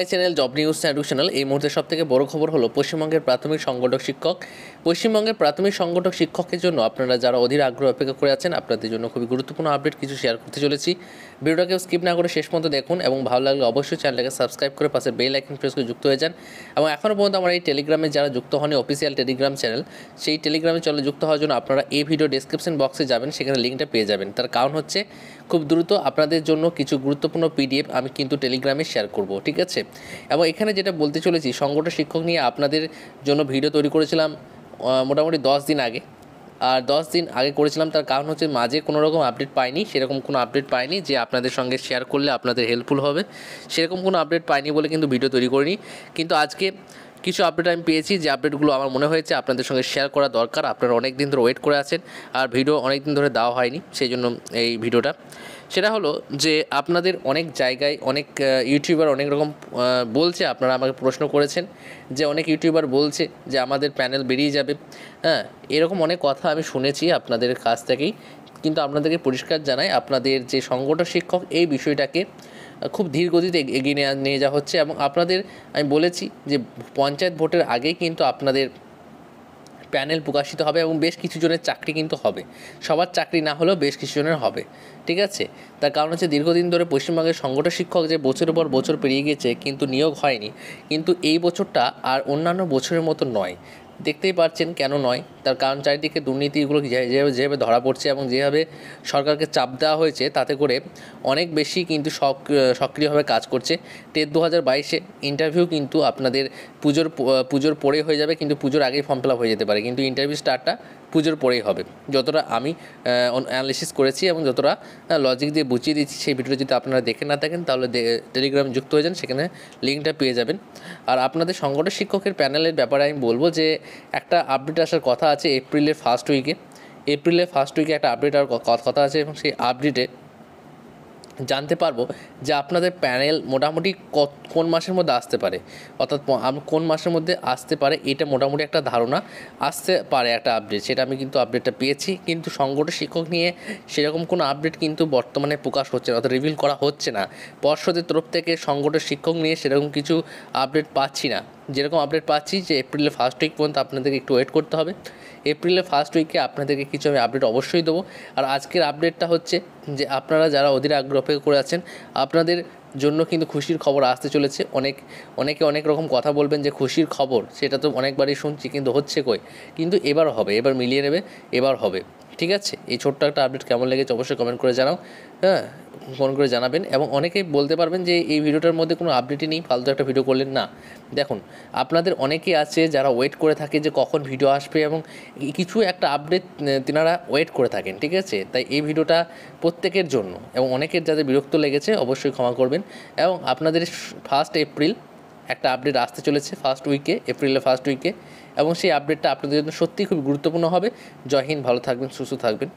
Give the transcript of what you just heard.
Channel job news স্যাডু channel এই মুহূর্তে সব থেকে বড় খবর হলো পশ্চিমবঙ্গের প্রাথমিক সংগঠক শিক্ষক। পশ্চিমবঙ্গের প্রাথমিক সংগঠক শিক্ষকের জন্য আপনারা যারা অধীর আগ্রহ অপেক্ষা করে আছেন, আপনাদের জন্য খুবই গুরুত্বপূর্ণ আপডেট কিছু শেয়ার করতে চলেছি। ভিডিওটাকে স্কিপ না করে শেষ পর্যন্ত দেখুন এবং ভালো লাগলে অবশ্যই চ্যানেলটাকে সাবস্ক্রাইব করে পাশে বেল আইকন প্রেস করে যুক্ত হয়ে যান। এবং এখনও পর্যন্ত আমার এই টেলিগ্রামে যারা যুক্ত হন অফিসিয়াল টেলিগ্রাম চ্যানেল সেই টেলিগ্রামে চলে যুক্ত হওয়ার জন্য আপনারা এই ভিডিও ডেসক্রিপশন বক্সে যাবেন, সেখানে লিঙ্কটা পেয়ে যাবেন। তার কারণ হচ্ছে খুব দ্রুত আপনাদের জন্য কিছু গুরুত্বপূর্ণ পিডিএফ আমি কিন্তু টেলিগ্রামে শেয়ার করব, ঠিক আছে? এবং এখানে যেটা বলতে চলেছি, সংগঠন শিক্ষক নিয়ে আপনাদের জন্য ভিডিও তৈরি করেছিলাম মোটামুটি দশ দিন আগে। আর দশ দিন আগে করেছিলাম, তার কারণ হচ্ছে মাঝে কোনো রকম আপডেট পাইনি, সেরকম কোনো আপডেট পাইনি যে আপনাদের সঙ্গে শেয়ার করলে আপনাদের হেল্পফুল হবে। সেরকম কোনো আপডেট পাইনি বলে কিন্তু ভিডিও তৈরি করিনি। কিন্তু আজকে কিছু আপডেট আমি পেয়েছি, যে আপডেটগুলো আমার মনে হয়েছে, আপনাদের সঙ্গে শেয়ার করা দরকার। আপনারা অনেক দিন ধরে ওয়েট করে আছেন, আর ভিডিও অনেক দিন ধরে দেওয়া হয়নি সেই জন্য এই ভিডিওটা সেটা হলো যে, আপনাদের অনেক জায়গায় অনেক ইউটিউবার অনেক রকম বলছে, আপনারা আমাকে প্রশ্ন করেছেন, যে অনেক ইউটিউবার বলছে যে, আমাদের প্যানেল বেরিয়ে যাবে। হ্যাঁ এরকম অনেক কথা আমি শুনেছি আপনাদের কাছ থেকেই, কিন্তু আপনাদেরকে পরিষ্কার জানাই, আপনাদের যে সংগঠন শিক্ষক, এই বিষয়টাকে খুব ধীর গতিতে এগিয়ে নিয়ে যাওয়া হচ্ছে এবং আপনাদের, আমি বলেছি যে পঞ্চায়েত ভোটের আগেই কিন্তু আপনাদের প্যানেল প্রকাশিত হবে এবং বেশ কিছু জনের চাকরি কিন্তু হবে। সবার চাকরি না হলেও বেশ কিছু জনের হবে। ঠিক আছে? তার কারণ হচ্ছে দীর্ঘদিন ধরে পশ্চিমবঙ্গের সংগঠন শিক্ষক যে বছরের পর বছর পেরিয়ে গেছে কিন্তু নিয়োগ হয়নি। কিন্তু এই বছরটা আর অন্যান্য বছরের মতো নয়। দেখতেই পাচ্ছেন কেন নয়। তার কারণ চারিদিকে দুর্নীতিগুলো যেভাবে যেভাবে ধরা পড়ছে এবং যেভাবে সরকারকে চাপ দেওয়া হয়েছে, তাতে করে অনেক বেশি কিন্তু সক- সক্রিয়ভাবে কাজ করছে। টেট দু হাজার বাইশে ইন্টারভিউ কিন্তু আপনাদের পুজোর পুজোর পরে হয়ে যাবে, কিন্তু পুজোর আগেই ফর্ম ফিল হয়ে যেতে পারে। কিন্তু ইন্টারভিউ স্টার্টটা পুজোর পরেই হবে। যতটা আমি অ্যানালিসিস করেছি এবং যতটা লজিক দিয়ে বুঝিয়ে দিচ্ছি, সেই ভিডিওটা যদি আপনারা দেখে না থাকেন, তাহলে টেলিগ্রাম যুক্ত হয়ে যান, সেখানে লিঙ্কটা পেয়ে যাবেন। আর আপনাদের সংগঠন শিক্ষকের প্যানেলের ব্যাপারে আমি বলব যে একটা আপডেট আসার কথা আছে এপ্রিলের ফার্স্ট উইকে এপ্রিলের ফার্স্ট উইকে একটা আপডেট আর কথা আছে এবং সেই আপডেটে জানতে পারব যে আপনাদের প্যানেল মোটামুটি কত, কোন মাসের মধ্যে আসতে পারে। অর্থাৎ কোন মাসের মধ্যে আসতে পারে, এটা মোটামুটি একটা ধারণা। আসতে পারে একটা আপডেট সেটা আমি কিন্তু আপডেটটা পেয়েছি। কিন্তু সংগঠন শিক্ষক নিয়ে সেরকম কোনো আপডেট কিন্তু বর্তমানে প্রকাশ হচ্ছে না, অর্থাৎ রিভিল করা হচ্ছে না। পর্ষদের তরফ থেকে সংগঠন শিক্ষক নিয়ে সেরকম কিছু আপডেট পাচ্ছি না। যেরকম আপডেট পাচ্ছি যে এপ্রিলের ফার্স্ট উইক পর্যন্ত আপনাদেরকে একটু ওয়েট করতে হবে। এপ্রিলের ফার্স্ট উইকে আপনাদেরকে কিছু আমি আপডেট অবশ্যই দেবো। আর আজকের আপডেটটা হচ্ছে যে আপনারা যারা অধীর আগ্রহ অপেক্ষা করে আছেন, আপনাদের জন্য কিন্তু খুশির খবর আসতে চলেছে। অনেক, অনেকে অনেক রকম কথা বলবেন যে খুশির খবর, সেটা তো অনেকবারই শুনছি, কিন্তু হচ্ছে কই? কিন্তু এবার হবে, এবার মিলিয়ে নেবে, এবার হবে। ঠিক আছে? এই ছোট্ট একটা আপডেট কেমন লেগেছে অবশ্যই কমেন্ট করে জানাও। হ্যাঁ ফোন করে জানাবেন এবং অনেকেই বলতে পারবেন যে এই ভিডিওটার মধ্যে কোনো আপডেটই নেই, ফালতু একটা ভিডিও করলেন না। দেখুন, আপনাদের অনেকেই আছে যারা ওয়েট করে থাকে যে কখন ভিডিও আসবে এবং কিছু একটা আপডেট তিনারা ওয়েট করে থাকেন, ঠিক আছে? তাই এই ভিডিওটা প্রত্যেকের জন্য এবং অনেকের যাদের বিরক্ত লেগেছে অবশ্যই ক্ষমা করবেন এবং আপনাদের ফার্স্ট এপ্রিল একটা আপডেট আসতে চলেছে ফার্স্ট উইকে এপ্রিলের ফার্স্ট উইকে এবং সেই আপডেটটা আপনাদের জন্য সত্যিই খুব গুরুত্বপূর্ণ হবে। জয় হিন্দ, ভালো থাকবেন, সুস্থ থাকবেন।